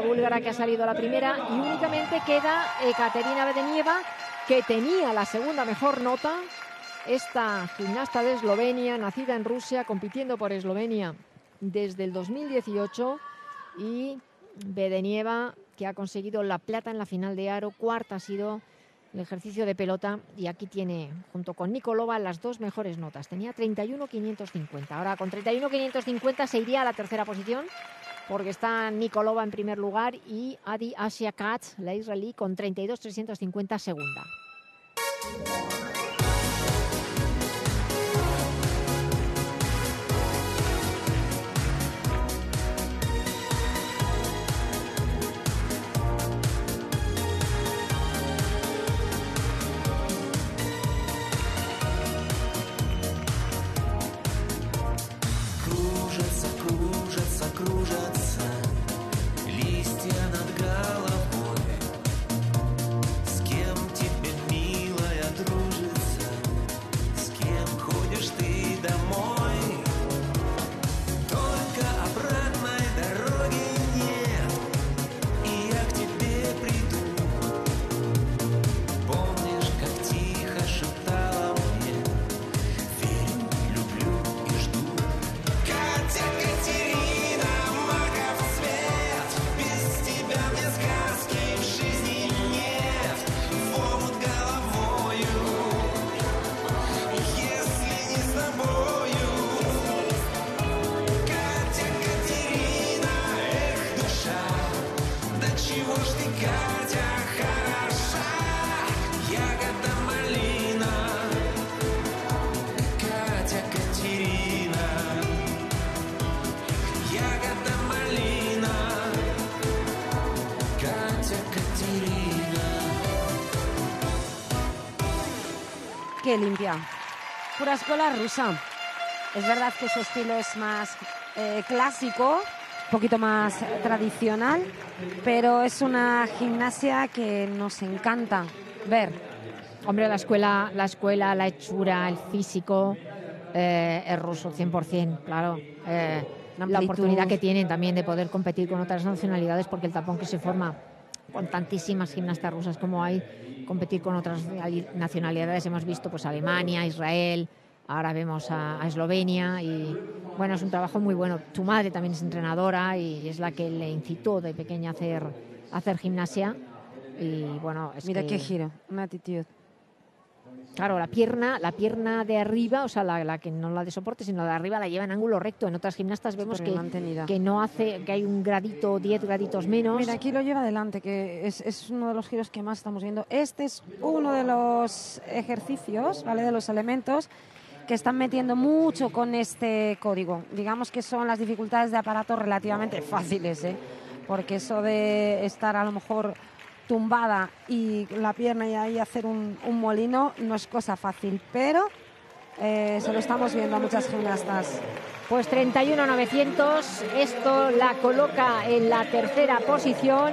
búlgara que ha salido a la primera y únicamente queda Ekaterina Bedenieva que tenía la segunda mejor nota. Esta gimnasta de Eslovenia, nacida en Rusia, compitiendo por Eslovenia desde el 2018 y Bedenieva que ha conseguido la plata en la final de aro, cuarta ha sido el ejercicio de pelota y aquí tiene junto con Nikolova las dos mejores notas. Tenía 31.550. Ahora con 31.550 se iría a la tercera posición porque está Nikolova en primer lugar y Adi Asia Katz, la israelí, con 32.350 segunda. Qué limpia. Pura escuela rusa. Es verdad que su estilo es más eh, clásico, poquito más tradicional, pero es una gimnasia que nos encanta ver. Hombre, la escuela, la escuela, la hechura, el físico, eh, es ruso 100%, claro. Eh, la oportunidad que tienen también de poder competir con otras nacionalidades porque el tapón que se forma con tantísimas gimnastas rusas como hay, competir con otras nacionalidades. Hemos visto pues Alemania, Israel, ahora vemos a, Eslovenia y bueno, es un trabajo muy bueno. Tu madre también es entrenadora y es la que le incitó de pequeña a hacer, hacer gimnasia. Y bueno, es Mira qué giro, una actitud. Claro, la pierna, la pierna de arriba, o sea, la, que no la de soporte, sino la de arriba la lleva en ángulo recto. En otras gimnastas vemos que, que no hace, que hay un gradito, 10 graditos menos. Mira, aquí lo lleva adelante, que es, es, uno de los giros que más estamos viendo. Este es uno de los ejercicios, ¿vale? De los elementos que están metiendo mucho con este código. Digamos que son las dificultades de aparato relativamente fáciles, ¿eh? Porque eso de estar a lo mejor tumbada y la pierna y ahí hacer un, molino no es cosa fácil, pero eh, se lo estamos viendo a muchas gimnastas. Pues 31.900, esto la coloca en la tercera posición.